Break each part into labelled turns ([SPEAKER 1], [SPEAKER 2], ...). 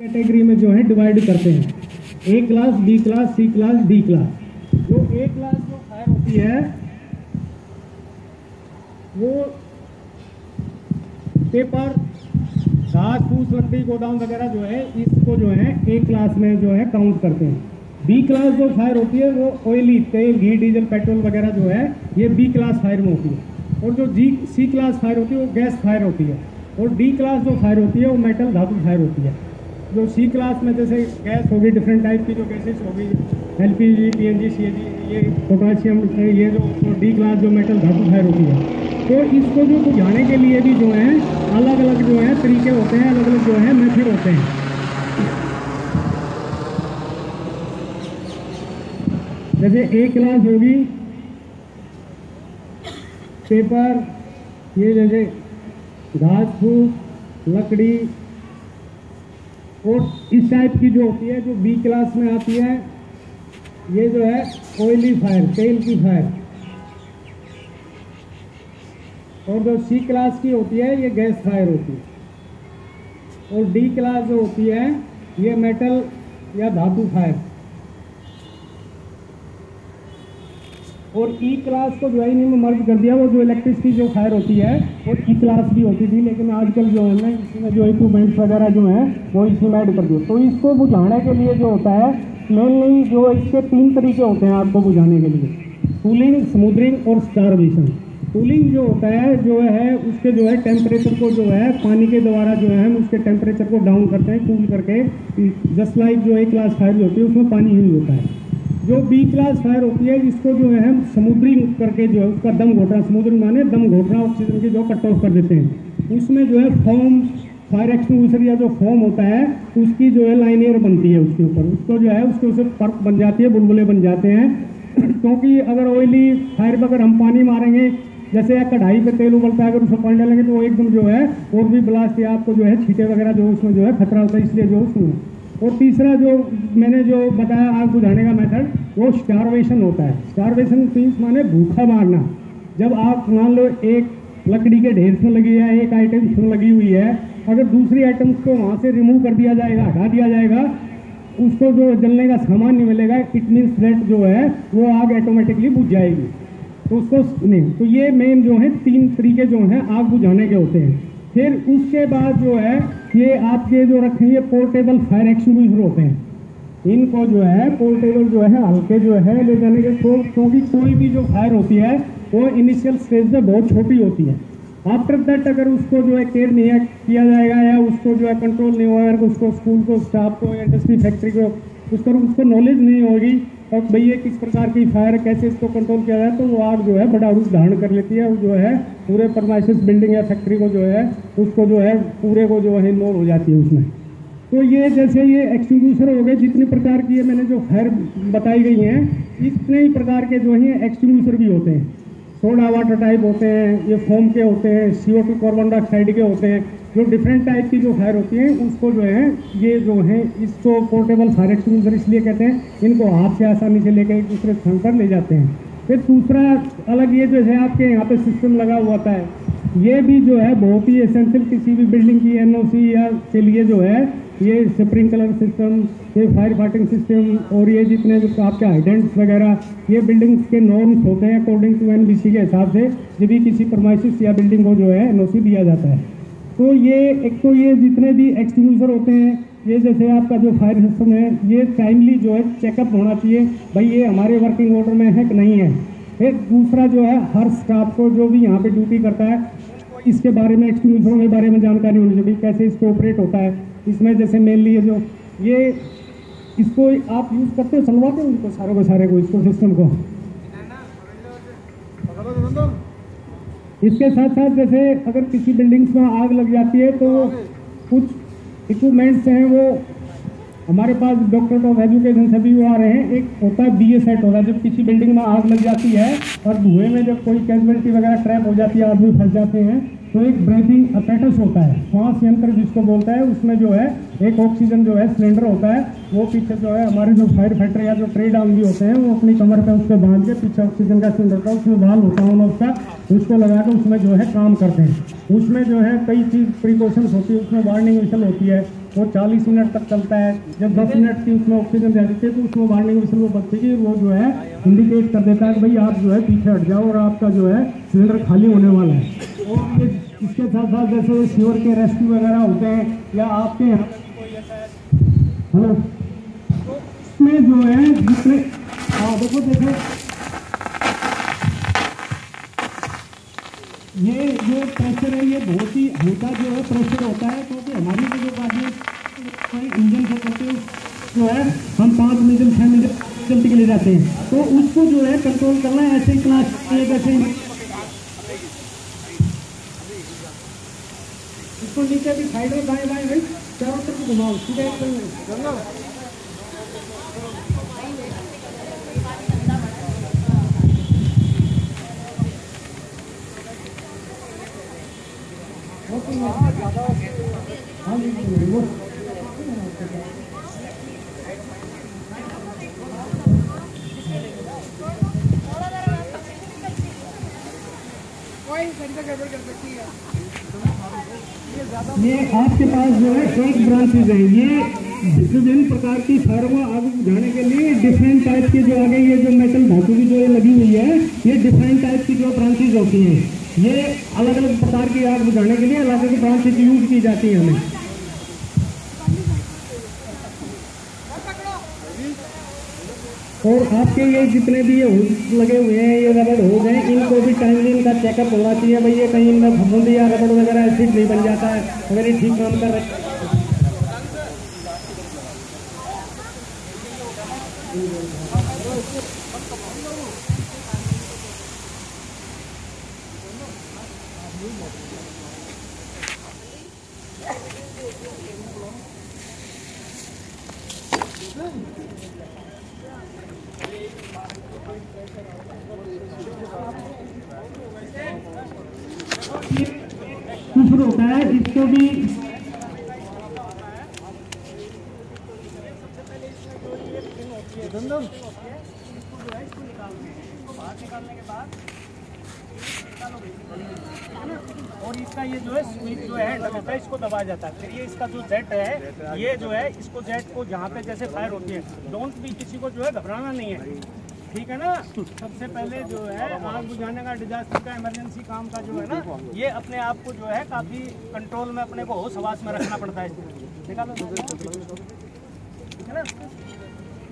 [SPEAKER 1] Category में जो है डिवाइड करते हैं। A class B class C class D class जो ए क्लास जो फायर होती है, वो पेपर घास फूस लकड़ी गोदाम वगैरह जो है, इसको जो है ए क्लास में जो है काउंट करते हैं। बी क्लास जो फायर होती है, वो ऑयली तेल, घी, डीजल पेट्रोल वगैरह जो है, ये बी क्लास फायर में होती है। और जो जी सी क्लास फायर होती है, वो गैस फायर होती है। और डी क्लास जो फायर होती है, वो मेटल धातु फायर होती है। जो सी क्लास में जैसे गैस होगी डिफरेंट टाइप की, जो गैसेस होगी L P G P N G C ये पोटाशियम ये जो डी क्लास जो मेटल धातु फायर होती है। तो इसको जो बुझाने के लिए भी जो है अलग अलग जो है, तरीके होते हैं अलग अलग जो है मेथड होते हैं। जैसे ए क्लास होगी पेपर ये जैसे घास फूस, लकड़ी और इस टाइप की जो होती है, जो बी क्लास में आती है, ये जो है ऑयली फायर तेल की फायर और जो सी क्लास की होती है, ये गैस फायर होती है. और डी क्लास जो होती है, ये मेटल या धातु फायर और ई e क्लास को जो है इन्हीं में मर्ज कर दिया, वो जो इलेक्ट्रिसिटी जो फायर होती है, वो ई e क्लास भी होती थी, लेकिन आजकल जो है ना, इसमें जो इक्विपमेंट्स वगैरह जो हैं, वो इसमें ऐड कर दिए। तो इसको बुझाने के लिए जो होता है मेनली जो इसके तीन तरीके होते हैं आपको बुझाने के लिए। कूलिंग स्मूदरिंग और स्टारवेशन कूलिंग जो होता है, जो है, उसके जो है टेम्परेचर को जो है, पानी के द्वारा जो है हम उसके टेम्परेचर को डाउन करते हैं कूल करके जस्ट लाइक जो एक क्लास फायर होती है, उसमें पानी यूज़ होता है। जो बी क्लास फायर होती है, इसको जो है हम समुद्री करके जो है, उसका दम घोटना, समुद्री माने दम घोटना ऑक्सीजन की जो कट ऑफ़ कर देते हैं। उसमें जो है फॉर्म फायर एक्सटिंग्विशर या जो फॉर्म होता है, उसकी जो है लाइनियर बनती है उसके ऊपर। उसको जो है, उसके ऊपर फ़र्क बन जाती है, बुलबुले बन जाते हैं। क्योंकि अगर ऑयली फायर पर अगर हम पानी मारेंगे, जैसे कढ़ाई पे तेल उबलता है, अगर उसमें पानी डालेंगे तो वो एकदम जो है और भी ब्लास्ट या आपको जो है छीटे वगैरह जो उसमें जो है खतरा होता है, इसलिए जो उसमें और तीसरा जो मैंने जो बताया आग बुझाने का मेथड, वो स्टारवेशन होता है। स्टारवेशन मीन्स माने भूखा मारना। जब आप मान लो एक लकड़ी के ढेर से लगी है, एक आइटम इसमें लगी हुई है, अगर दूसरी आइटम्स को वहाँ से रिमूव कर दिया जाएगा, हटा दिया जाएगा, उसको जो जलने का सामान नहीं मिलेगा इट मीन्स दैट जो है, वो आग ऑटोमेटिकली बुझ जाएगी। तो उसको नहीं तो ये मेन जो है, तीन तरीके जो हैं आग बुझाने के होते हैं। फिर उसके बाद जो है ये आपके जो रखे, ये पोर्टेबल फायर एक्सटिंग्विशर होते हैं। इनको जो है पोर्टेबल जो है, हल्के जो है, ले जाने के तो क्योंकि कोई भी जो फायर होती है, वो इनिशियल स्टेज में बहुत छोटी होती है। आफ्टर दैट अगर उसको जो है केयर नहीं किया जाएगा या उसको जो है कंट्रोल नहीं होगा अगर उसको स्कूल को स्टाफ को या इंडस्ट्री फैक्ट्री को उसको उसको नॉलेज नहीं होगी और भैया किस प्रकार की फायर कैसे इसको कंट्रोल किया जाए तो वो आग जो है बड़ा रूप धारण कर लेती है, और जो है पूरे परमाइसिस बिल्डिंग या फैक्ट्री को जो है, उसको जो है पूरे को जो है इन्वॉल्व हो जाती है उसमें। तो ये जैसे ये एक्सटिंग्विशर हो गए, जितने प्रकार की ये मैंने जो फायर बताई गई हैं, इतने ही प्रकार के जो है एक्सटिंग्विशर भी होते हैं। सोडा वाटर टाइप होते हैं, ये फोम के होते हैं सी ओ कार्बन डाइऑक्साइड के होते हैं जो डिफरेंट टाइप की जो फायर होती है, उसको जो है, ये जो है, इसको पोर्टेबल फायर एक्सटिंग्विशर इसलिए कहते हैं, इनको हाथ से आसानी से लेकर एक दूसरे स्थान पर ले जाते हैं। फिर दूसरा अलग ये जो है आपके यहाँ पे सिस्टम लगा हुआ था, ये भी जो है बहुत ही एसेंशियल किसी भी बिल्डिंग की एनओसी या के लिए जो है, ये स्प्रिंकलर सिस्टम ये फायर फाइटिंग सिस्टम और ये जितने जो आपके हाइडेंट्स वगैरह, ये बिल्डिंग्स के नॉर्म्स होते हैं अकॉर्डिंग टू एनबीसी के हिसाब से, जब भी किसी परमाइसिस या बिल्डिंग को जो है एनओसी दिया जाता है। तो ये एक तो ये जितने भी एक्सटिंग्विशर होते हैं, ये जैसे आपका जो फायर सिस्टम है, ये टाइमली जो है चेकअप होना चाहिए, भाई ये हमारे वर्किंग ऑर्डर में है कि नहीं है? फिर दूसरा जो है, हर स्टाफ को जो भी यहाँ पे ड्यूटी करता है, इसके बारे में एक्सटिंग्विशरों के बारे में जानकारी होनी चाहिए कैसे इसको ऑपरेट होता है, इसमें जैसे मेनली जो, ये इसको आप यूज़ करते हो, चलवाते हो उनको सारे को सारे को, इसको सिस्टम को? इसके साथ साथ जैसे अगर किसी बिल्डिंग्स में आग लग जाती है तो कुछ इक्विपमेंट्स हैं वो हमारे पास डॉक्टर ऑफ़ एजुकेशन सभी वो आ रहे हैं। एक होता है बी ए सेट होता है, जब किसी बिल्डिंग में आग लग जाती है और धुएँ में जब कोई कैजुअलिटी वगैरह ट्रैप हो जाती है, आदमी फंस जाते हैं तो एक ब्रीथिंग अपैटस होता है, श्वास यंत्र जिसको बोलता है, उसमें जो है, एक ऑक्सीजन जो है सिलेंडर होता है, वो पीछे जो है, हमारे जो फायर फाइटर या जो ट्रेड आर्म भी होते हैं, वो अपनी कमर पे उसको बाँध के पीछे ऑक्सीजन का सिलेंडर का उसमें बाल होता है उसका, उसको लगा कर उसमें जो है काम करते हैं। उसमें जो है कई चीज़ प्रिकॉशंस होती है, उसमें वार्निंग विशल होती है। वो 40 मिनट तक चलता है। जब 10 मिनट की उसमें ऑक्सीजन दे देते हैं तो उसमें वार्निंग विसल वो बचती है, वो जो है इंडिकेट कर देता है कि भाई आप जो है पीछे हट जाओ और आपका जो है सिलेंडर खाली होने वाला है। और इसके साथ साथ जैसे श्योर के रेस्क्यू वगैरह होते हैं, या आपके यहाँ हेलो तो इसमें जो है जितने हाँ देखो देखो। ये जो प्रेशर है, ये बहुत ही हल्का जो है प्रेशर होता है, क्योंकि हमारी जो गाड़ी इंजन से करते हैं, जो है, हम पाँच मीटर छः मीटर चलते के लिए जाते हैं। तो उसको जो है कंट्रोल करना है, ऐसे ही क्लास जैसे इसको नीचे भी साइड में बाएँ बाएँ, भाई, चारों तरफ़ घुमाओ, सीधे ये आपके पास जो है एक ब्रांचेज है। ये विभिन्न प्रकार की फायर को आग बुझाने के लिए डिफरेंट टाइप के जो आगे ये जो मेटल धातु की जो ये लगी हुई है, ये डिफरेंट टाइप की जो ब्रांचेज होती हैं। ये अलग अलग प्रकार की आग बुझाने के लिए अलग अलग ब्रांचेज यूज़ की जाती है हमें। और आपके ये जितने भी ये लगे हुए हैं, ये रबड़ हो गए, इनको भी टाइमली इनका चेकअप होना चाहिए भाई, ये कहीं इनमें फफूंदी या रबड़ वगैरह एसिड नहीं बन जाता है अगर ये ठीक काम कर रहे कुछ होता है इसको भी
[SPEAKER 2] और इसका ये जो है स्विच जो है होता है, इसको दबाया जाता है। फिर ये इसका जो जेट है, ये जो है, इसको जेट को जहाँ पे जैसे फायर होती है डोंट भी किसी को जो है घबराना नहीं है। ठीक है ना? सबसे पहले जो है, आग बुझाने का डिजास्टर का इमरजेंसी काम का जो है ना, ये अपने आप को जो है काफ़ी कंट्रोल में अपने को होश हवास में रखना पड़ता है। निकालो ठीक है ना?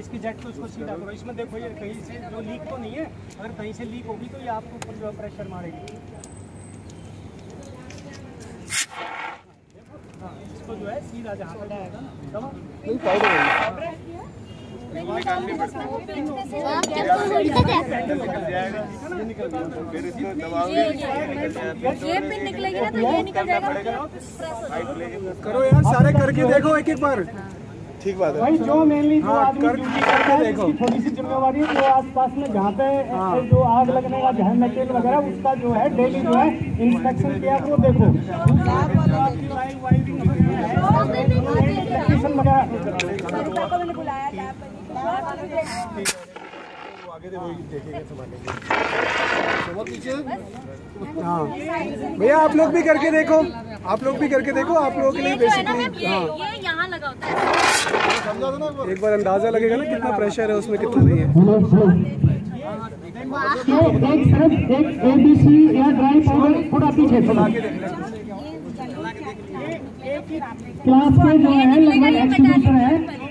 [SPEAKER 2] इसकी जेट को इसको सीधा करो। इसमें देखो ये कहीं से जो लीक तो नहीं है अगर कहीं से लीक होगी तो ये आपको ऊपर जो प्रेशर मारेगी। हाँ, इसको जो है सीधा जहाँ पे जाएगा ना दबा।
[SPEAKER 3] ये पिन निकलेगी ना तो ये निकल जाएगा।
[SPEAKER 4] करो यार सारे करके देखो एक एक बार। ठीक बात है।
[SPEAKER 1] भाई जो मेनली जो
[SPEAKER 4] हाँ,
[SPEAKER 1] आदमी
[SPEAKER 4] कर-
[SPEAKER 1] ड्यूटी करता है उसकी थोड़ी सी जिम्मेवारी है जो आसपास में जहाँ पे ऐसे जो आग लगने का जहर मटेरियल वगैरह उसका जो है डेली जो है इंस्पेक्शन किया वो देखो। वगैरह
[SPEAKER 3] सरिता को मैंने बुलाया लैब वाले
[SPEAKER 4] हाँ। भैया आप लोग भी करके देखो। आप लोग भी करके देखो आप लोगों के लिए
[SPEAKER 3] है
[SPEAKER 4] बेसिकली हाँ।
[SPEAKER 3] लगा होता
[SPEAKER 4] एक बार। अंदाज़ा लगेगा ना कितना प्रेशर है उसमें कितना नहीं है।
[SPEAKER 1] एक या ड्राई पाउडर पीछे क्लास के जो है। लगभग है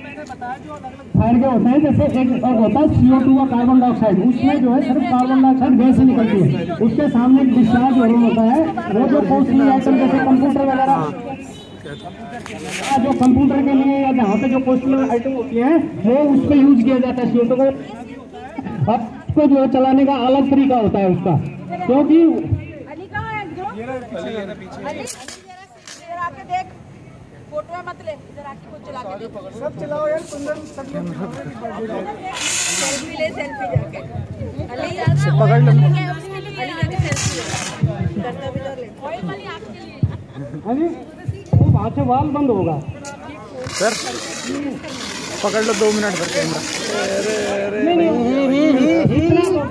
[SPEAKER 1] फायर के होते हैं जैसे एक होता है सीओ टू का कार्बन डाइऑक्साइड उसमें जो है सिर्फ़ कार्बन डाइऑक्साइड गैस ही निकलती है। उसके सामने एक डिस्चार्ज हो होता है वो जो कॉस्टली आइटम जैसे कंप्यूटर वगैरह। जो कंप्यूटर के लिए या जहाँ पे जो कॉस्टली आइटम होती है वो उस पर यूज़ किया जाता है सीओ टू को उसको जो है चलाने का अलग तरीका होता है उसका। क्योंकि
[SPEAKER 3] अली कहाँ है जो अली इधर आके देख फ़ोटो में मत ले इधर आके कुछ चला के
[SPEAKER 4] सब चलाओ यार पंद्रह सब
[SPEAKER 3] सेल्फी ले सेल्फी जाके। अली पकड़ लो। अली जाके सेल्फी करता भी ले ऑयल वाली आपके लिए।
[SPEAKER 1] हाँ जी वो वहाँ से वाल बंद होगा।
[SPEAKER 4] सर पकड़ लो दो मिनट भर कैमरा
[SPEAKER 1] नहीं नहीं इसको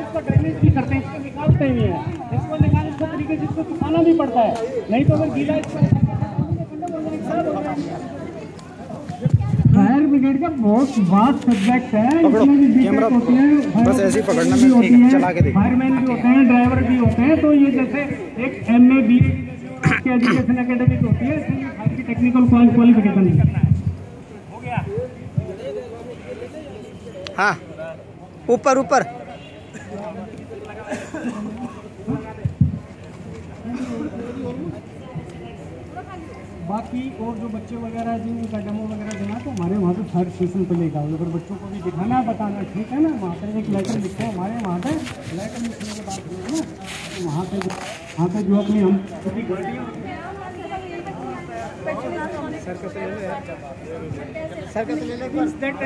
[SPEAKER 1] इसको ड्रेनेज भी करते हैं इसको निकालते ही है। इसको निकालने के तरीके से इसको सुखाना भी पड़ता है। नहीं तो अगर गीला इसको
[SPEAKER 5] का बहुत वास्ट सब्जेक्ट है इसमें भी बीटेक होती है
[SPEAKER 6] बस ऐसे पकड़ना,
[SPEAKER 5] भी होती है,
[SPEAKER 6] चला के देखूँ।
[SPEAKER 5] फायरमैन भी होते हैं ड्राइवर भी होते हैं तो ये जैसे एक एम ए बी की एजुकेशन अकेडमी होती है इसमें फायर की टेक्निकल क्वालिफिकेशन है।
[SPEAKER 6] हाँ ऊपर ऊपर।
[SPEAKER 5] बाकी और जो बच्चे वगैरह जिनका डेमो वगैरह देना तो हमारे वहाँ पे थर्ड स्टेशन पे लेकर अगर बच्चों को भी दिखाना, बताना ठीक है ना, वहाँ पे एक लेटर लिखते हैं, हमारे वहाँ पे लेटर लिखने के बाद ना तो वहाँ पे वहाँ पे जो अपनी हम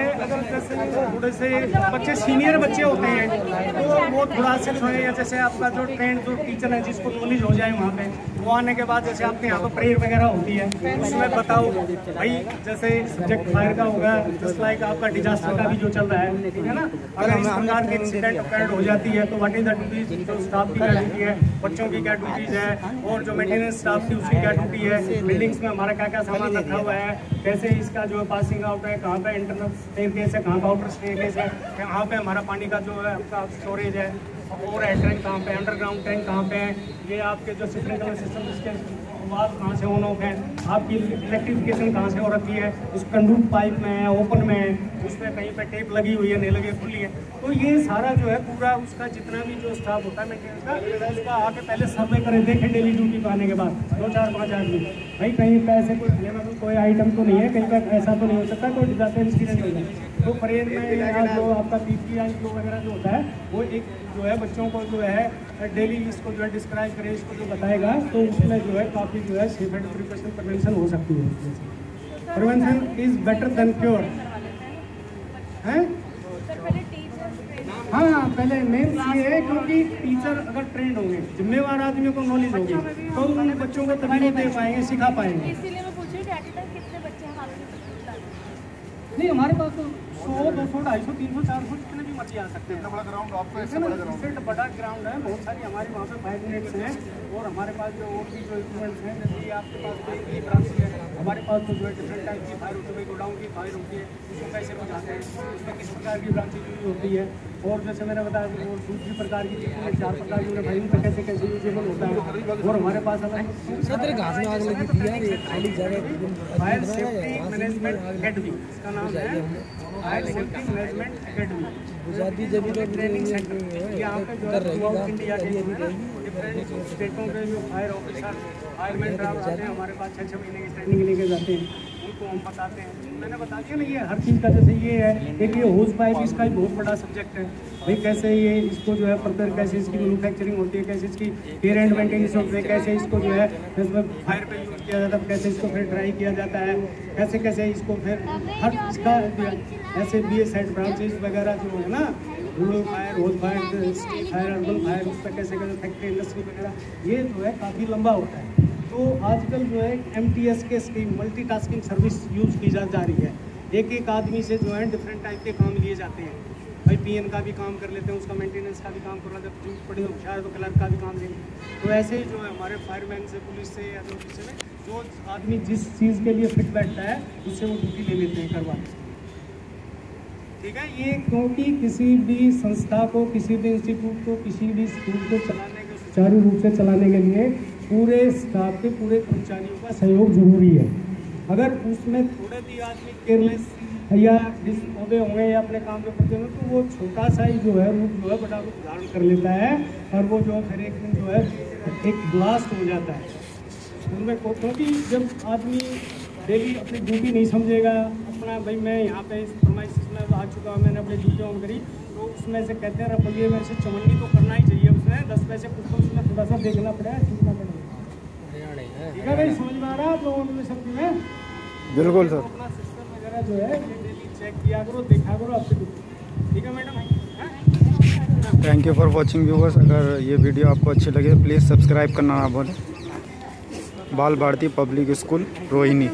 [SPEAKER 1] थोड़े से बच्चे सीनियर बच्चे होते हैं तो वो थोड़ा से जो है, जैसे आपका जो ट्रेंड जो टीचर है, जिसको नॉलेज हो जाए वहाँ पे वो आने के बाद जैसे आपके यहाँ पे प्रेयर वगैरह होती है, उसमें बताओ, भाई, जैसे सब्जेक्ट फायर का होगा जस्ट लाइक आपका डिजास्टर का भी जो चल रहा है ठीक है ना? अगर इस प्रकार की हो जाती है तो व्हाट इज़ द ड्यूटीज़ जो स्टाफ की क्या ड्यूटी है, बच्चों की क्या ड्यूटीज़ है, और जो मेंटेनेंस स्टाफ की उसकी क्या ड्यूटी है बिल्डिंग्स में हमारा क्या क्या सामान रखा हुआ है, कैसे इसका जो पासिंग आउट है, कहाँ पे इंटरनल स्टेयरकेस है, कहाँ पे आउटर स्टेयरकेस है कहाँ पे हमारा पानी का जो है, आपका स्टोरेज है और है टैंक कहाँ पे अंडरग्राउंड टैंक कहाँ पे है? ये आपके जो स्प्रिंकलर सिस्टम इसके वाल कहाँ से ऑन ऑफ़ है? आपकी इलेक्ट्रिफिकेशन कहाँ से हो रखी है? उस कंडूट पाइप में है ओपन में है, उसमें कहीं पे टेप लगी हुई है, नहीं लगी, खुली है। तो ये सारा जो है पूरा उसका जितना भी जो स्टाफ होता है मेंटेनेंस का उसका आके पहले सर्वे करें, देखें डेली ड्यूटी पे आने के बाद। दो चार, पाँच आदमी। भाई, कहीं पे ऐसे कोई फ्लेमेबल कोई आइटम तो नहीं है, कहीं पर ऐसा तो नहीं हो सकता, कोई डिजास्टर इंसिडेंट हो जाए तो परेड में या जो आपका पी पी आई जो वगैरह जो होता है वो एक जो है बच्चों को जो है डेली इसको जो है डिस्क्राइब करे इसको जो बताएगा तो उसमें जो है काफ़ी जो है सेफ़ एंड प्रिकॉशन प्रिवेंशन हो सकती है। Prevention is better than cure है? हाँ पहले मेन ये है क्योंकि टीचर अगर ट्रेंड होंगे जिम्मेवार आदमियों को नॉलेज होगी तो उन बच्चों को तभी दे पाएँगे सिखा पाएँगे।
[SPEAKER 7] इसीलिए मैं पूछ रही हूँ कितने बच्चे आपके
[SPEAKER 1] नहीं हमारे पास तो सौ दो सौ ढाई सौ तीन सौ चार सौ जितने भी मर्ज़ी आ सकते हैं। बड़ा ग्राउंड आपका इससे बड़ा बड़ा ग्राउंड है बहुत सारी हमारी वहाँ पे फाइव मिनट्स हैं और हमारे पास जो और भी जो इक्विपमेंट्स हैं जैसे आपके पास कोई ब्रांच है। हमारे पास तो जो है डिफरेंट टाइप की फायर होती है गोडाउन की फायर होती है कैसे बुझाते हैं। उसमें किस प्रकार की ब्रांचेज यूज़ होती है? और जैसे मैंने बताया वो दूसरी प्रकार की चीज़ें चार प्रकार की भाई उनका कैसे कैसे यूजेबल होता है। और हमारे पास अलग
[SPEAKER 8] घास में आग लगी थी यार खाली जगह
[SPEAKER 1] फायर सेफ्टी मैनेजमेंट अकेडमी इसका नाम है।
[SPEAKER 8] गुजराती जब
[SPEAKER 1] ट्रेनिंग सेंटर। डिफरेंट स्टेटों के जो फायर ऑफिसर फायरमैन ड्राफ्ट आते हैं हमारे पास छः छः महीने की ट्रेनिंग लेके जाते हैं। उनको हम बताते हैं। मैंने बता दिया ना, ये हर चीज़ का जैसे ये है, एक ये होज पाइप इसका एक बहुत बड़ा सब्जेक्ट है। भाई, कैसे ये इसको जो है फर्दर कैसे इसकी मैनुफैक्चरिंग होती है, कैसे इसकी केयर एंड मेंटेनेंस होती है, कैसे इसको जो है फायर पे यूज़ किया जाता है, कैसे इसको फिर ड्राई किया जाता है, कैसे कैसे इसको फिर हर इसका ऐसे बी एस एड ब्रांचेज वगैरह जो है ना rural fire whole fire fire urban fire उस पर कैसे कैसे फैक्ट्री इंडस्ट्री वगैरह, ये जो है काफ़ी लंबा होता है। तो आजकल जो है एम टी एस के स्कीम मल्टीटास्किंग सर्विस यूज़ की जा जा रही है। एक एक आदमी से जो है डिफरेंट टाइप के काम लिए जाते हैं। भाई पीएन का भी काम कर लेते हैं, उसका मेंटेनेंस का भी काम कर लेते हैं जब बड़े होशियार तो क्लर्क का भी काम लेंगे तो ऐसे ही जो है हमारे फायरमैन से पुलिस से या में जो आदमी जिस चीज़ के लिए फिट बैठता है, उससे वो ड्यूटी ले लेते हैं करवा। ठीक है? ये क्योंकि किसी भी संस्था को, किसी भी इंस्टीट्यूट को, किसी भी स्कूल को चलाने के सुचारू रूप से चलाने के लिए पूरे स्टाफ के पूरे कर्मचारियों का सहयोग ज़रूरी है। अगर उसमें थोड़े भी आदमी केयरलेस या पौधे होंगे या अपने काम के प्रति तो वो छोटा सा ही जो है, रूप जो है, बड़ा रूप धारण कर लेता है और वो जो है, फिर एक दिन जो है, एक ब्लास्ट हो जाता है। उनमें क्योंकि जब आदमी डेली अपनी ड्यूटी नहीं समझेगा, अपना भाई मैं यहाँ पे इस फरमाइश में आ चुका हूँ, मैंने अपनी ड्यूटी ऑन करी तो उसमें से कहते हैं रपलिए में से चमन्नी तो करना ही चाहिए उसमें, दस पैसे कुछ तो उसमें थोड़ा सा देखना पड़ेगा पड़ेगा। ठीक है भाई समझ में आ रहा है आप लोगों ने समझ में
[SPEAKER 6] बिल्कुल सर।
[SPEAKER 1] अपना सिस्टम वगैरह जो है ये डेली चेक किया करो देखा करो आपकी ठीक है मैडम? हाँ?
[SPEAKER 6] Thank you for watching viewers अगर ये वीडियो आपको अच्छी लगे प्लीज़ सब्सक्राइब करना ना भूलें। बाल भारती पब्लिक स्कूल रोहिणी।